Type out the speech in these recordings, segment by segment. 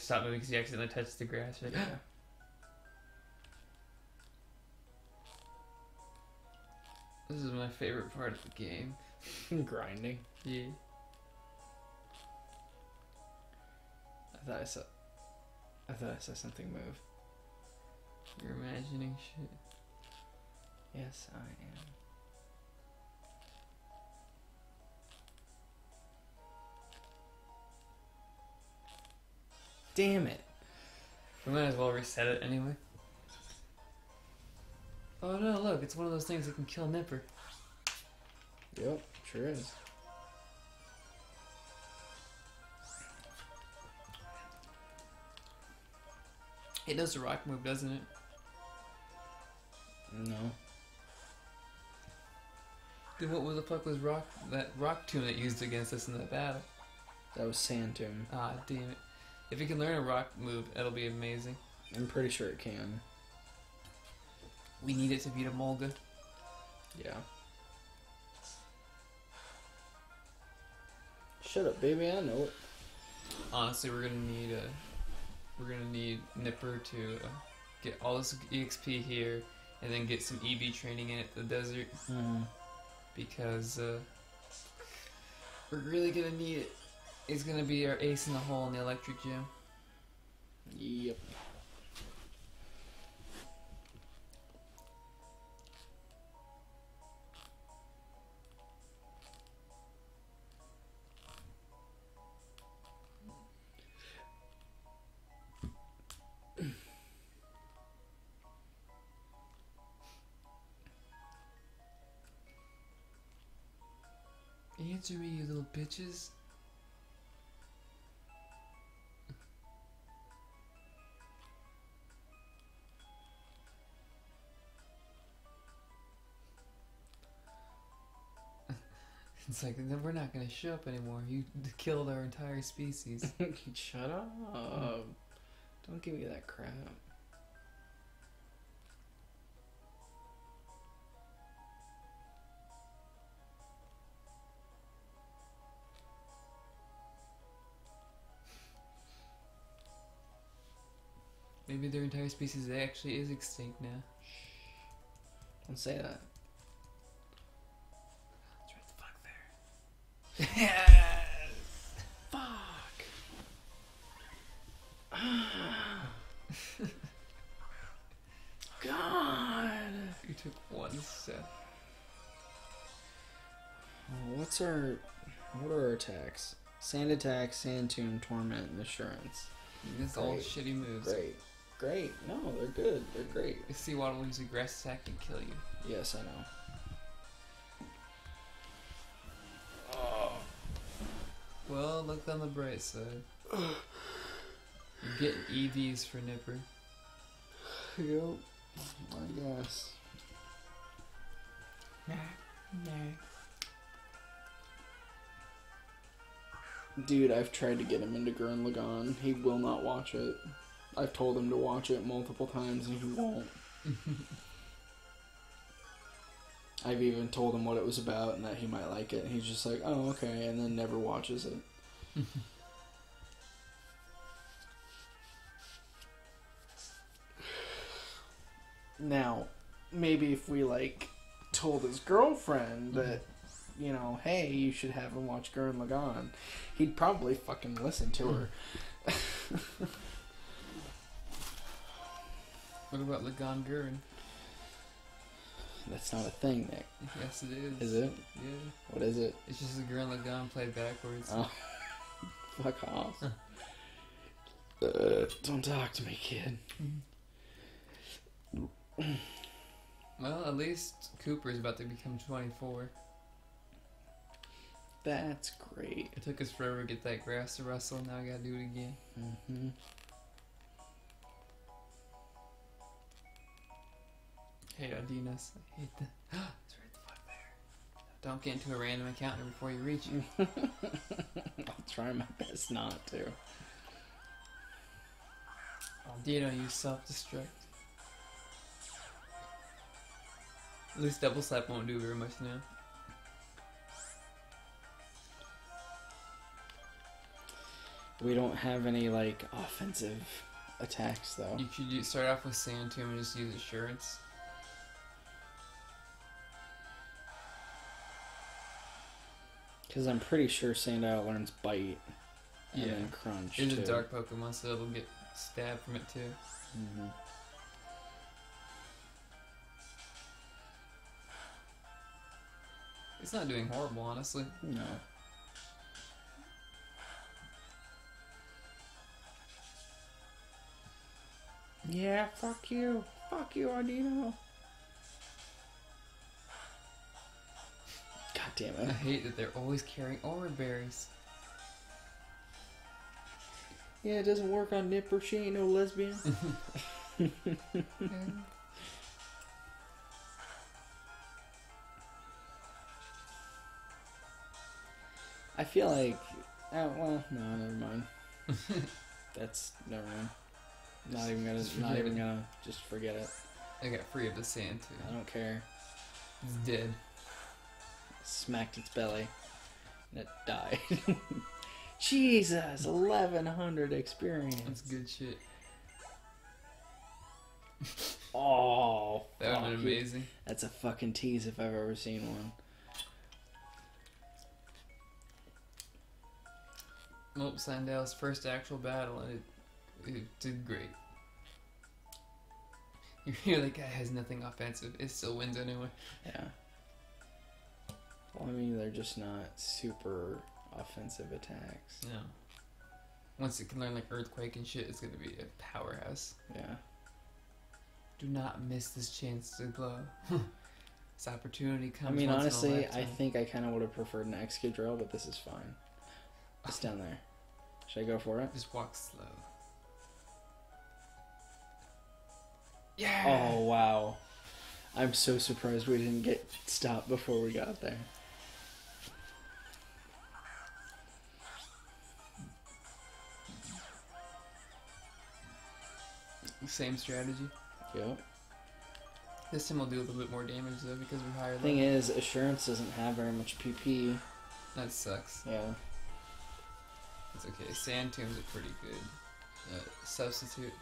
to stop moving because you accidentally touched the grass. Right? Yeah. This is my favorite part of the game. Grinding. Yeah. I thought I saw. I thought I saw something move. You're imagining shit. Yes, I am. Damn it. We might as well reset it anyway. Oh no, look, it's one of those things that can kill Nipper. Yep, sure is. It does the rock move, doesn't it? No. Then what the fuck was rock that rock tune that used against us in that battle? That was Sand Tomb. Ah, damn it. If you can learn a rock move, it'll be amazing. I'm pretty sure it can. We need it to beat Emolga. Yeah. Shut up, baby. I know it. Honestly, we're gonna need a, we're gonna need Nipper to uh, get all this EXP here, and then get some EV training in at the desert Mm. because uh, we're really gonna need it. He's gonna be our ace in the hole in the electric gym. Yep. Answer me, you little bitches. It's like then we're not gonna show up anymore. You killed our entire species. Shut up. Don't give me that crap. Maybe their entire species actually is extinct now. Don't say that. Yes. Fuck. God. You took one. Oh, what's our? What are our attacks? Sand attack, sand tomb, torment, and assurance. It's all shitty moves. Great. Great. No, they're good. They're great. See what will use a grass attack and kill you. Yes, I know. Well, look on the bright side. You're getting EVs for Nipper. Yep. I guess. Dude, I've tried to get him into Gurren Lagann. He will not watch it. I've told him to watch it multiple times and he won't. I've even told him what it was about and that he might like it. And he's just like, oh, okay, and then never watches it. now, maybe if we, like, told his girlfriend mm-hmm. that, you know, hey, you should have him watch Gurren Lagann, he'd probably fucking listen to her. What about Lagan Gurren? That's not a thing, Nick. Yes, it is. Is it? Yeah. What is it? It's just a Gurren Gun played backwards. Oh. Fuck off. Uh, don't talk to me, kid. Well, at least Cooper's about to become 24. That's great. It took us forever to get that grass to rustle. Now I gotta do it again. hmm Hey, Audinos. I hate that. it's right the fuck there. Don't get into a random encounter before you reach it. I'll try my best not to. Dino, you self-destruct. At least double slap won't do very much now. We don't have any like offensive attacks though. You could start off with Sand Tomb and just use Assurance. Because I'm pretty sure Sandile learns bite. And Yeah. then crunch. It's a dark Pokemon, so it'll get stabbed from it too. hmm It's not doing horrible, honestly. No. Yeah, fuck you. Fuck you, Audino. God damn I hate that they're always carrying orange Berries. Yeah, it doesn't work on Nipper. She ain't no lesbian. I feel like. Oh, well, no, never mind. That's. Never mind. Not even gonna. Just Not even it. gonna. Just forget it. I got free of the Sand too. I don't care. It's dead. Smacked its belly. And it died. Jesus, 1100 experience. That's good shit. Oh, That would have been amazing. That's a fucking tease if I've ever seen one. Nope, Sandile's first actual battle, and it, it did great. You're like, guy has nothing offensive. It still wins anyway. Yeah. Well, I mean, they're just not super offensive attacks. No. Once it can learn like Earthquake and shit, it's gonna be a powerhouse. Yeah. Do not miss this chance to glow. this opportunity comes. I mean, once in a honestly, I think I kind of would have preferred an Excadrill, but this is fine. It's down there. Should I go for it? just walk slow. Oh, yeah. Oh, wow. I'm so surprised we didn't get stopped before we got there. Same strategy. Yep. This time we'll do a little bit more damage though because we're higher Thing level. is, Assurance doesn't have very much PP. That sucks. Yeah. It's okay. Sand tombs are pretty good. Uh, substitute.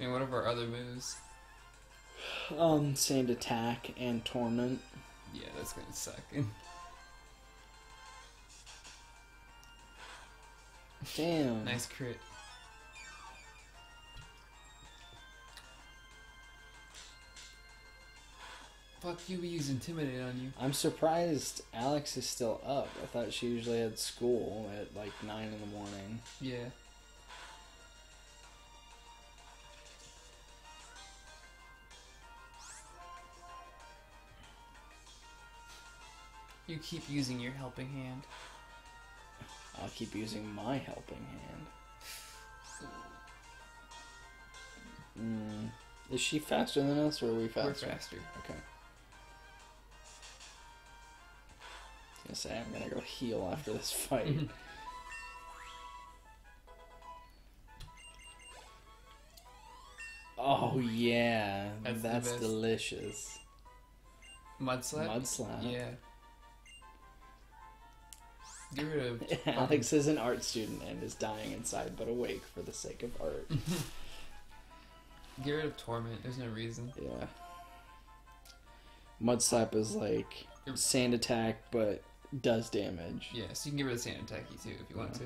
I mean, what of our other moves? Um, Sand Attack and Torment. Yeah, that's gonna suck. Damn. nice crit. Fuck you, we use Intimidate on you. I'm surprised Alex is still up. I thought she usually had school at like 9 in the morning. Yeah. You keep using your helping hand. I'll keep using my helping hand. Mm. Is she faster than us or are we We're faster? faster. Okay. I was gonna say, I'm gonna go heal after this fight. oh, yeah. That's That's, delicious. Mud slap? Mud slap. Yeah. Get rid of. Alex is an art student and is dying inside but awake for the sake of art. Get rid of torment. There's no reason. Yeah. Mud slap is like sand attack but does damage. Yeah, so you can get rid of sand attacky too if you want to.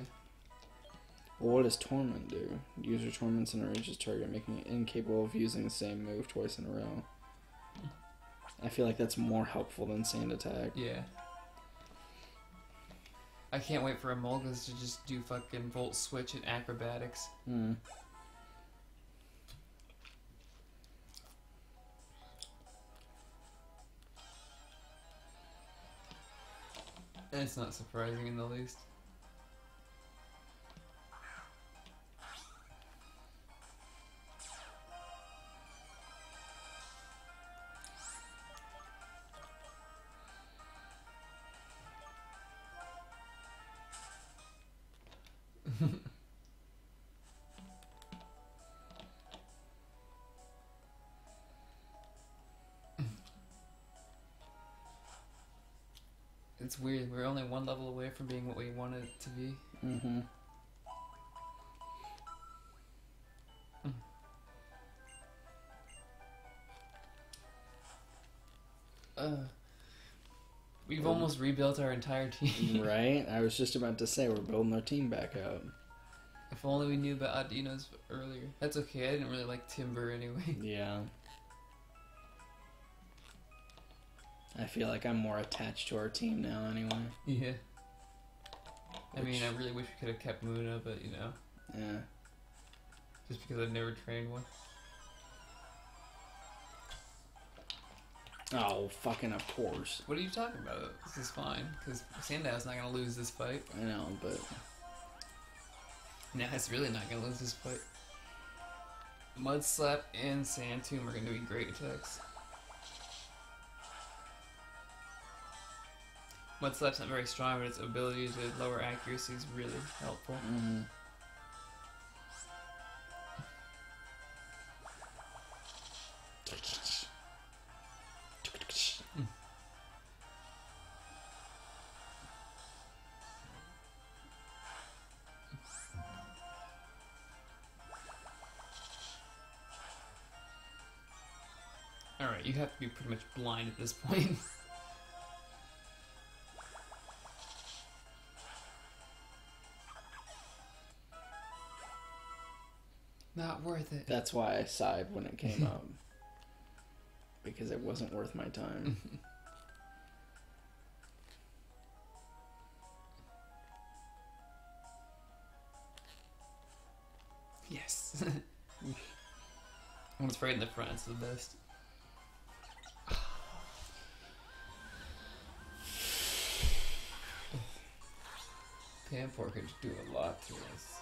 Well, what does torment do? User torments and enrages target, making it incapable of using the same move twice in a row. I feel like that's more helpful than sand attack. Yeah. I can't wait for Emolgas to just do fucking Volt Switch and acrobatics. Hmm. It's not surprising in the least. It's weird. We're only one level away from being what we wanted it to be. Mm-hmm. Uh, we've Um, almost rebuilt our entire team. right? I was just about to say we're building our team back up. if only we knew about Audinos earlier. That's okay. I didn't really like Timber anyway. Yeah. I feel like I'm more attached to our team now anyway. Yeah. I mean, I really wish we could have kept Muna, but you know, Yeah. just because I've never trained one. Oh, fucking of course. What are you talking about? This is fine because Sandow's not gonna lose this fight. I know, but Nah, it's really not gonna lose this fight. Mud Slap and Sand Tomb are gonna be great attacks. Mud Slap's not very strong, but its ability to lower accuracy is really helpful. mm, Alright, you have to be pretty much blind at this point. Not worth it. that's why I sighed when it came up. Because it wasn't worth my time. Yes. when it's right in the front, it's the best. Panpour could do a lot to us.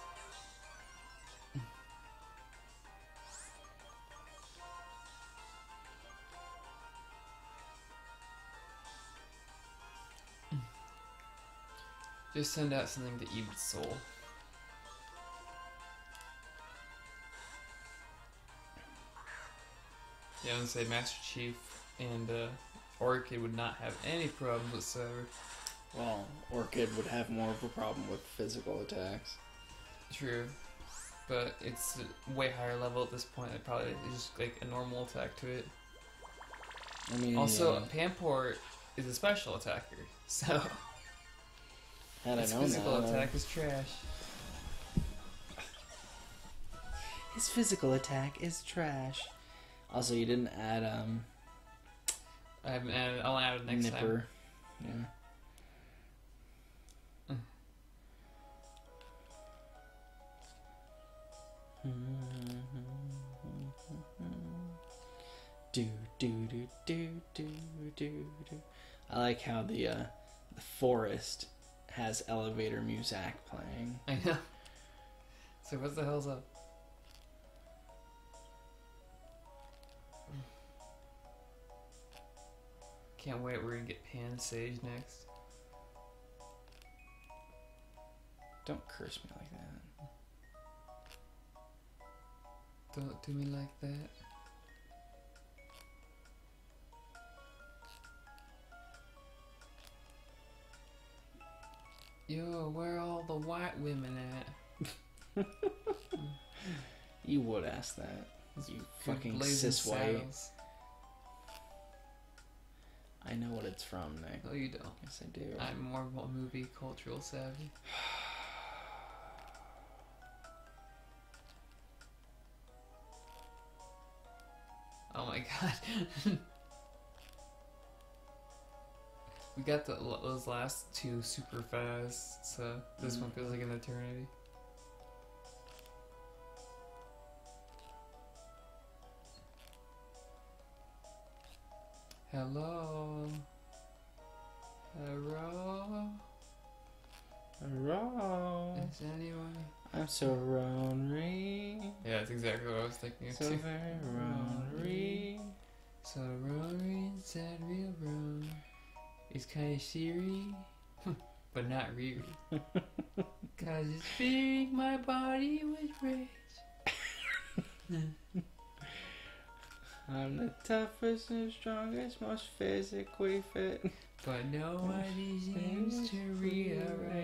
Just send out something to eat its soul. Yeah, I would say Master Chief and uh, Orchid would not have any problems whatsoever. Well, Orchid would have more of a problem with physical attacks. True. But it's way higher level at this point. It probably is just like a normal attack to it. I mean, Also, yeah, Panpour is a special attacker, so had I his known physical that, attack is trash. His physical attack is trash. Also, you didn't add um I haven't added. I'll add it next time. Nipper. Yeah. Do do do do do do do. I like how the uh, the forest has elevator music playing. I know. So what the hell's up? Can't wait. We're gonna get Pansage next. Don't curse me like that. Don't do me like that. All white women at? You would ask that. You fucking cis white. I know what it's from, Nick. No, you don't. Yes, I do. I'm more of a movie cultural savvy. Oh my god. We got the, those last two super fast, so this one Mhm. feels like an eternity. Hello. Hello. Raw. Is anyone? I'm so lonely. Yeah, that's exactly what I was thinking of So too. very lonely. So Rory said real wrong. It's kinda Siri, but not really. Cause it's filling my body with rage. I'm the toughest and strongest, most physically fit. But nobody seems to realize